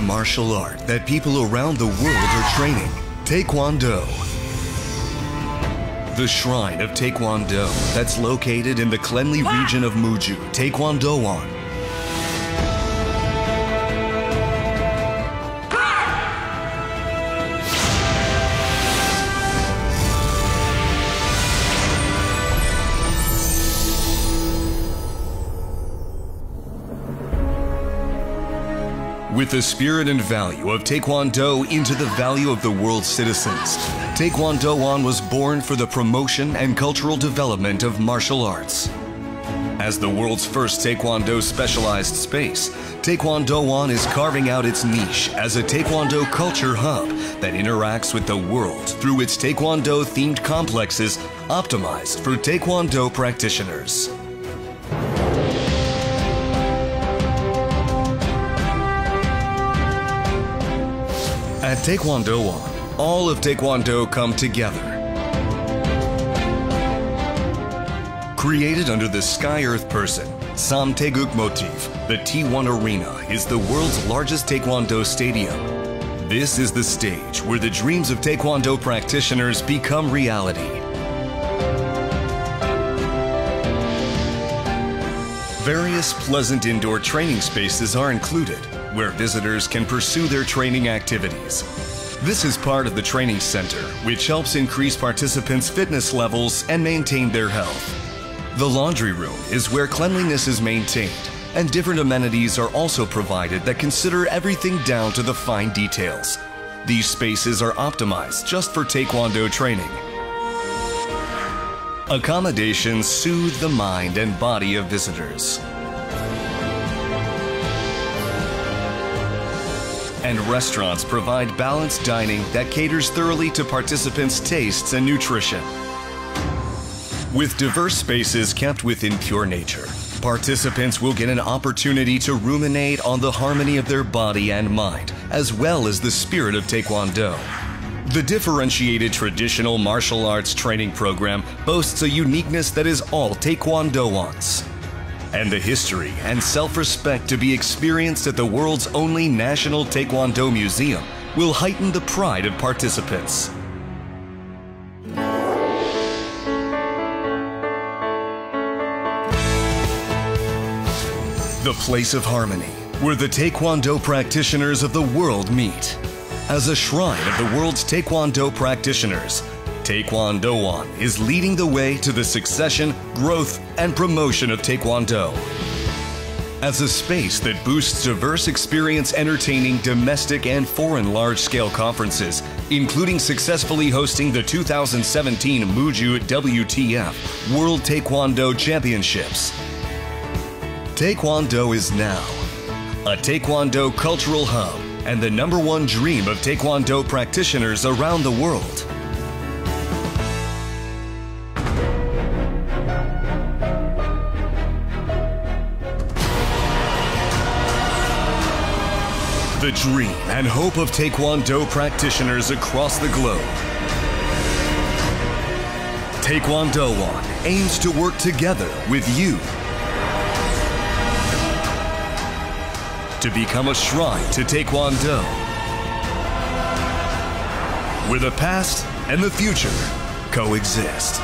martial art that people around the world are training Taekwondo. The shrine of Taekwondo that's located in the cleanly region of Muju, Taekwondo-won. With the spirit and value of Taekwondo into the value of the world's citizens, Taekwondo-won was born for the promotion and cultural development of martial arts. As the world's first Taekwondo specialized space, Taekwondo-won is carving out its niche as a Taekwondo culture hub that interacts with the world through its Taekwondo themed complexes optimized for Taekwondo practitioners. At Taekwondo-won, all of Taekwondo come together. Created under the Sky Earth person, Sam Taeguk motif, the T1 Arena is the world's largest Taekwondo stadium. This is the stage where the dreams of Taekwondo practitioners become reality. Various pleasant indoor training spaces are included, where visitors can pursue their training activities. This is part of the training center, which helps increase participants' fitness levels and maintain their health. The laundry room is where cleanliness is maintained, and different amenities are also provided that consider everything down to the fine details. These spaces are optimized just for Taekwondo training. Accommodations soothe the mind and body of visitors. And restaurants provide balanced dining that caters thoroughly to participants' tastes and nutrition. With diverse spaces kept within pure nature, participants will get an opportunity to ruminate on the harmony of their body and mind, as well as the spirit of Taekwondo. The differentiated traditional martial arts training program boasts a uniqueness that is all Taekwondo-won's. And the history and self respect to be experienced at the world's only National Taekwondo Museum will heighten the pride of participants. The place of harmony, where the Taekwondo practitioners of the world meet. As a shrine of the world's Taekwondo practitioners, Taekwondo-won is leading the way to the succession, growth, and promotion of Taekwondo. As a space that boosts diverse experience entertaining domestic and foreign large-scale conferences, including successfully hosting the 2017 Muju WTF World Taekwondo Championships. Taekwondo is now a Taekwondo cultural hub and the number one dream of Taekwondo practitioners around the world. The dream and hope of Taekwondo practitioners across the globe. Taekwondo-won aims to work together with you to become a shrine to Taekwondo, where the past and the future coexist.